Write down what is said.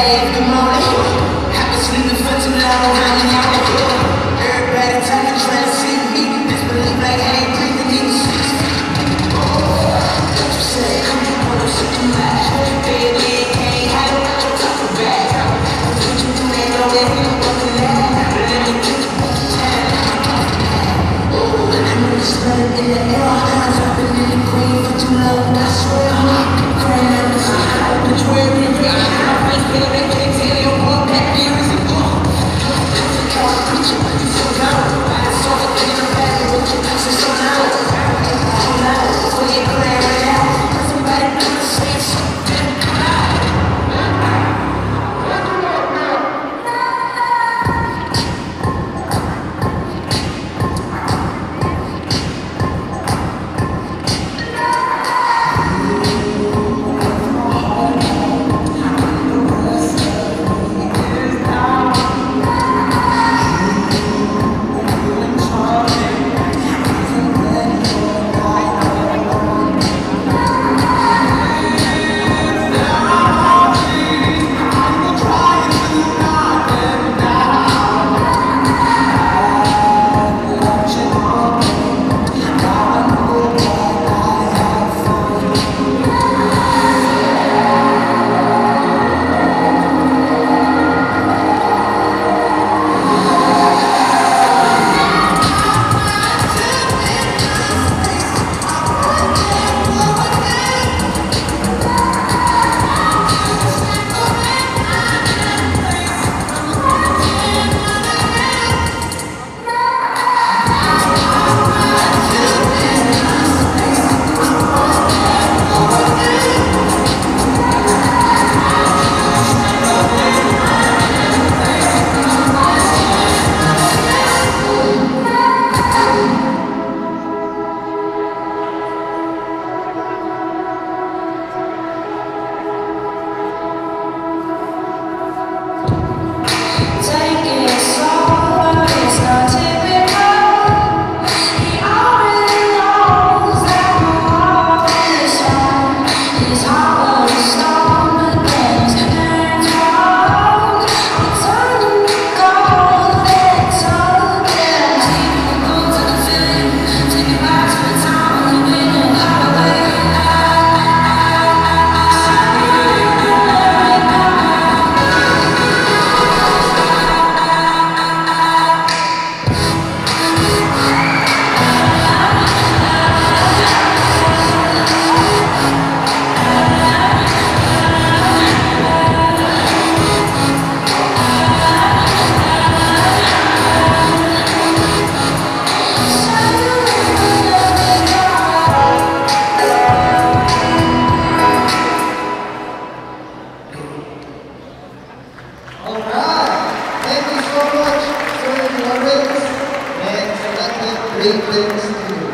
the morning. I've been sleeping for too long. And great things to.